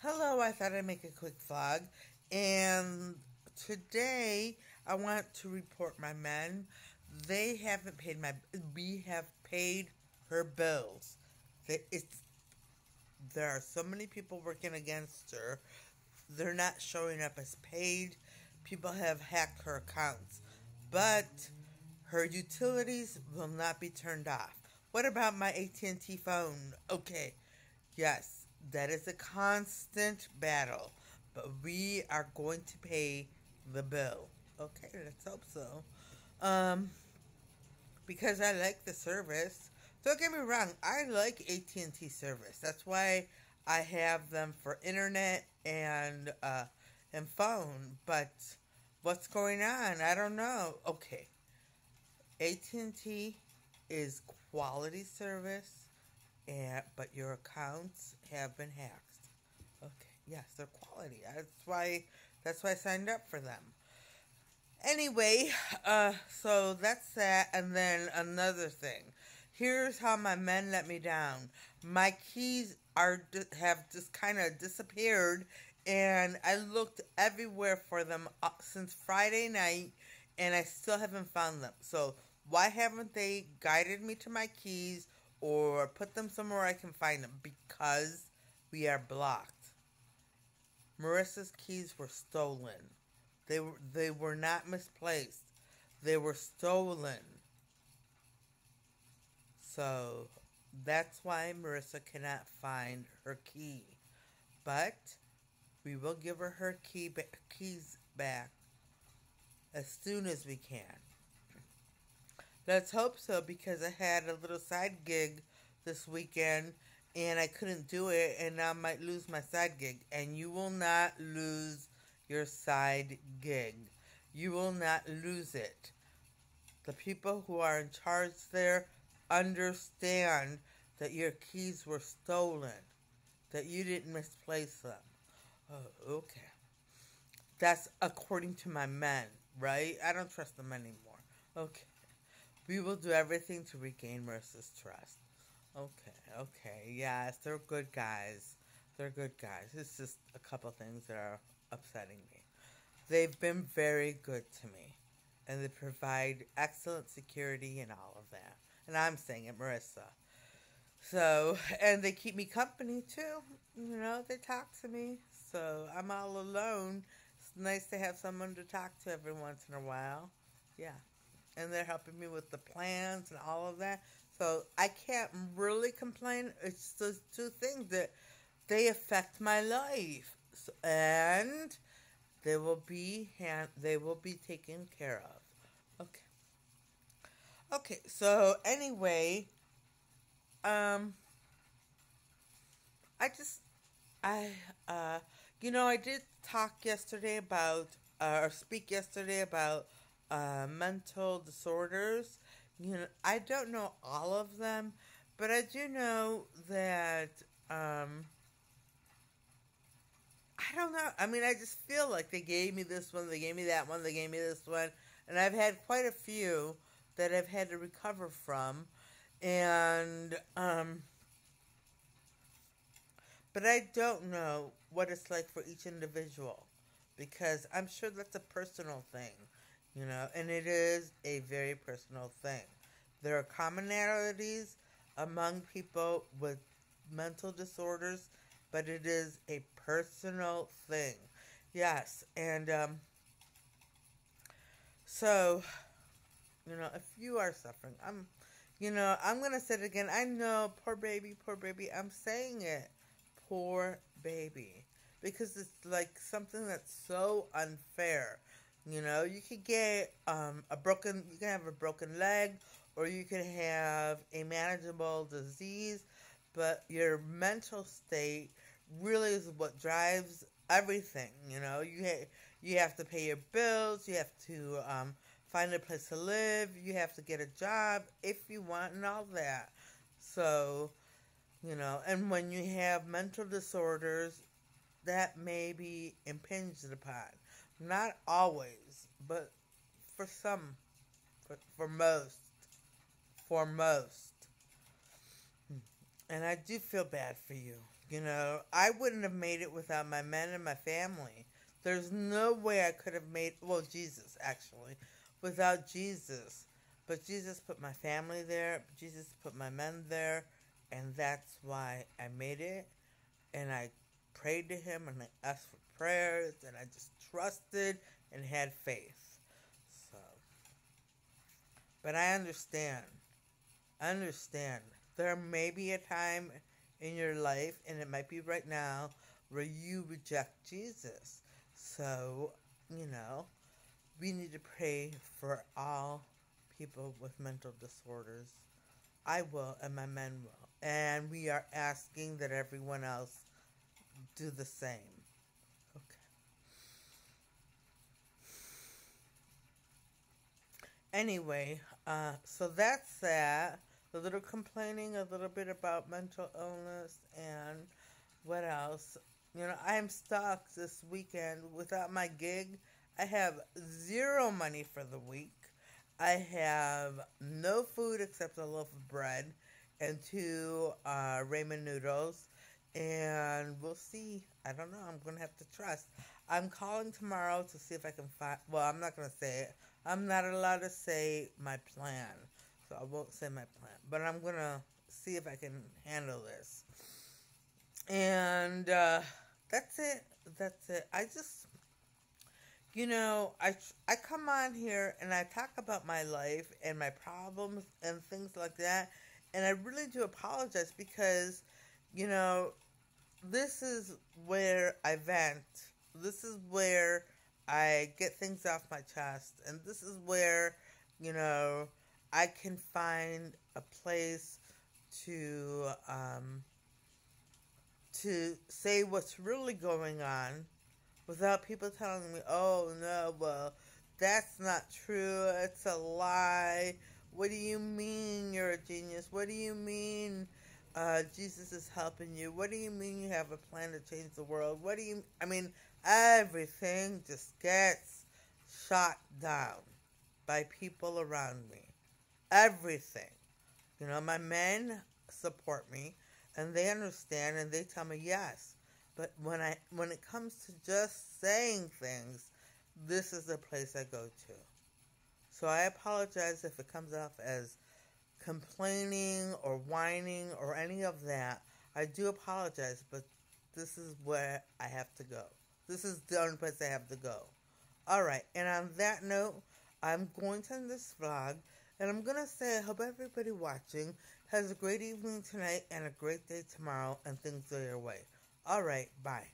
Hello, I thought I'd make a quick vlog. And today I want to report my men. They haven't paid my we have paid her bills. It's there are so many people working against her. They're not showing up as paid. People have hacked her accounts. But her utilities will not be turned off. What about my AT&T phone? Okay. Yes, that is a constant battle, but we are going to pay the bill. Okay, let's hope so. Um, because I like the service. Don't get me wrong, I like AT&T service. That's why I have them for internet and uh, and phone. But what's going on? I don't know. Okay, AT&T is quality service and but your accounts have been hacked. Okay, yes, they're quality. That's why that's why I signed up for them. Anyway, uh, so that's that, and then another thing. Here's how my men let me down. My keys are have just kind of disappeared, and I looked everywhere for them uh, since Friday night, and I still haven't found them. So why haven't they guided me to my keys? or put them somewhere I can find them because we are blocked. Marissa's keys were stolen. They were they were not misplaced. They were stolen. So that's why Marissa cannot find her key. But we will give her her key keys back as soon as we can. Let's hope so because I had a little side gig this weekend and I couldn't do it and I might lose my side gig. And you will not lose your side gig. You will not lose it. The people who are in charge there understand that your keys were stolen, that you didn't misplace them. Oh, okay. That's according to my men, right? I don't trust them anymore. Okay. We will do everything to regain Marissa's trust. Okay, okay, yes, they're good guys. They're good guys. It's just a couple things that are upsetting me. They've been very good to me. And they provide excellent security and all of that. And I'm saying it, Marissa. So, and they keep me company too. You know, they talk to me. So I'm all alone. It's nice to have someone to talk to every once in a while. Yeah and they're helping me with the plans and all of that. So I can't really complain. It's those two things that they affect my life, so, and they will be hand, they will be taken care of. Okay. Okay. So anyway, um, I just I uh, you know, I did talk yesterday about uh, or speak yesterday about uh, mental disorders. You know, I don't know all of them, but I do know that. Um, I don't know. I mean, I just feel like they gave me this one, they gave me that one, they gave me this one, and I've had quite a few that I've had to recover from, and um, but I don't know what it's like for each individual because I'm sure that's a personal thing you know, and it is a very personal thing. There are commonalities among people with mental disorders, but it is a personal thing. Yes, and um, so, you know, if you are suffering, I'm, you know, I'm going to say it again. I know, poor baby, poor baby. I'm saying it, poor baby. Because it's like something that's so unfair. You know, you could get um, a broken, you can have a broken leg, or you could have a manageable disease, but your mental state really is what drives everything. You know, you ha- you have to pay your bills, you have to um, find a place to live, you have to get a job if you want, and all that. So, you know, and when you have mental disorders, that may be impinged upon. Not always, but for some, for, for most, for most. And I do feel bad for you. You know, I wouldn't have made it without my men and my family. There's no way I could have made, well, Jesus, actually, without Jesus. But Jesus put my family there, Jesus put my men there, and that's why I made it. And I prayed to Him and I asked for prayers, and I just trusted and had faith. So, but I understand. I understand. There may be a time in your life, and it might be right now, where you reject Jesus. So, you know, we need to pray for all people with mental disorders. I will, and my men will. And we are asking that everyone else do the same. Okay. Anyway, uh, so that's that. A little complaining, a little bit about mental illness, and what else? You know, I'm stuck this weekend without my gig. I have zero money for the week. I have no food except a loaf of bread and two uh, ramen noodles. And we'll see. I don't know. I'm going to have to trust. I'm calling tomorrow to see if I can find. Well, I'm not going to say it. I'm not allowed to say my plan. So I won't say my plan. But I'm to see if I can handle this. And uh, that's it. That's it. I just you know, I I come on here and I talk about my life and my problems and things like that, and I really do apologize because, you know, this is where I vent. This is where I get things off my chest, and this is where, you know, I can find a place to um, to say what's really going on without people telling me, oh no, well, that's not true, it's a lie. What do you mean you're a genius? What do you mean uh, Jesus is helping you? What do you mean you have a plan to change the world? What do you, I mean, everything just gets shot down by people around me. Everything. You know, my men support me and they understand and they tell me, yes, but when I when it comes to just saying things, this is the place I go to. So I apologize if it comes off as complaining or whining or any of that. I do apologize, but this is where I have to go. This is the only place I have to go. Alright, and on that note, I'm going to end this vlog, and I'm going to say I hope everybody watching has a great evening tonight and a great day tomorrow, and things go your way. All right, bye.